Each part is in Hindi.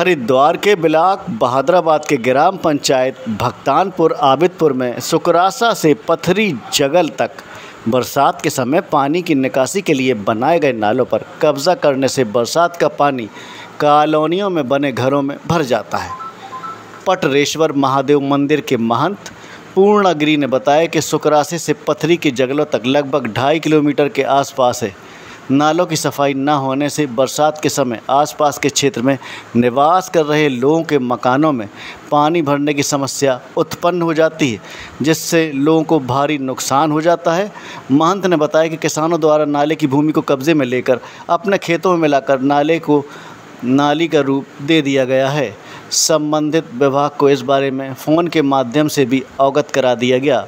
हरिद्वार के ब्लॉक बहादराबाद के ग्राम पंचायत भक्तानपुर आबिदपुर में सुकरासा से पथरी जगल तक बरसात के समय पानी की निकासी के लिए बनाए गए नालों पर कब्जा करने से बरसात का पानी कॉलोनियों में बने घरों में भर जाता है। पटरेश्वर महादेव मंदिर के महंत पूर्णागिरी ने बताया कि सुकरासे से पथरी के जगलों तक लगभग ढाई किलोमीटर के आसपास है। नालों की सफ़ाई न होने से बरसात के समय आसपास के क्षेत्र में निवास कर रहे लोगों के मकानों में पानी भरने की समस्या उत्पन्न हो जाती है, जिससे लोगों को भारी नुकसान हो जाता है। महंत ने बताया कि किसानों द्वारा नाले की भूमि को कब्जे में लेकर अपने खेतों में मिलाकर नाले को नाली का रूप दे दिया गया है। संबंधित विभाग को इस बारे में फ़ोन के माध्यम से भी अवगत करा दिया गया।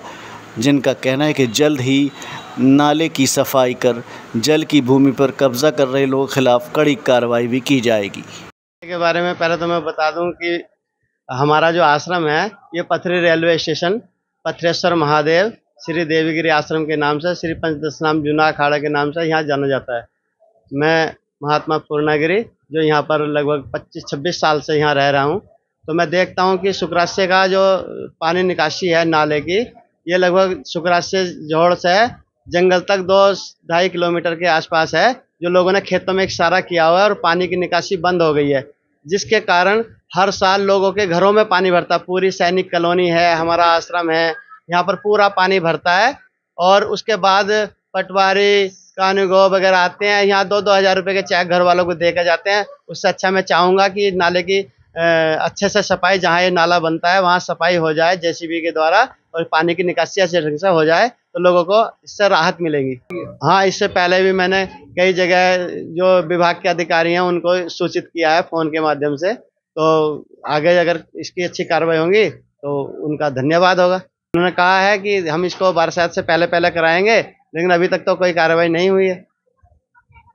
जिनका कहना है कि जल्द ही नाले की सफ़ाई कर, जल की भूमि पर कब्जा कर रहे लोगों के खिलाफ कड़ी कार्रवाई भी की जाएगी। के बारे में पहले तो मैं बता दूँ कि हमारा जो आश्रम है, ये पथरी रेलवे स्टेशन, पथरेश्वर महादेव, श्री देवीगिरी आश्रम के नाम से, श्री पंचदशनाम जूना अखाड़ा के नाम से यहाँ जाना जाता है। मैं महात्मा पूर्णागिरी, जो यहाँ पर लगभग 25-26 साल से यहाँ रह रहा हूँ। तो मैं देखता हूँ कि शुक्रास्य का जो पानी निकासी है नाले की ये लगभग शुक्रास्य जोड़ से जंगल तक दो ढाई किलोमीटर के आसपास है, जो लोगों ने खेतों में एक सारा किया हुआ है और पानी की निकासी बंद हो गई है, जिसके कारण हर साल लोगों के घरों में पानी भरता पूरी सैनिक कॉलोनी है, हमारा आश्रम है, यहाँ पर पूरा पानी भरता है और उसके बाद पटवारी, कानूगो वगैरह आते हैं। यहाँ दो दो हज़ार रुपये के चेक घर वालों को देकर जाते हैं। उससे अच्छा मैं चाहूँगा कि नाले की अच्छे से सफ़ाई, जहाँ ये नाला बनता है, वहाँ सफ़ाई हो जाए, जेसीबी के द्वारा। और पानी की निकासी ढंग से हो जाए तो लोगों को इससे राहत मिलेगी। हाँ इससे पहले भी मैंने कई जगह जो विभाग के अधिकारी हैं, उनको सूचित किया है फ़ोन के माध्यम से। तो आगे अगर इसकी अच्छी कार्रवाई होंगी तो उनका धन्यवाद होगा। उन्होंने कहा है कि हम इसको बरसात से पहले पहले कराएँगे, लेकिन अभी तक तो कोई कार्रवाई नहीं हुई है।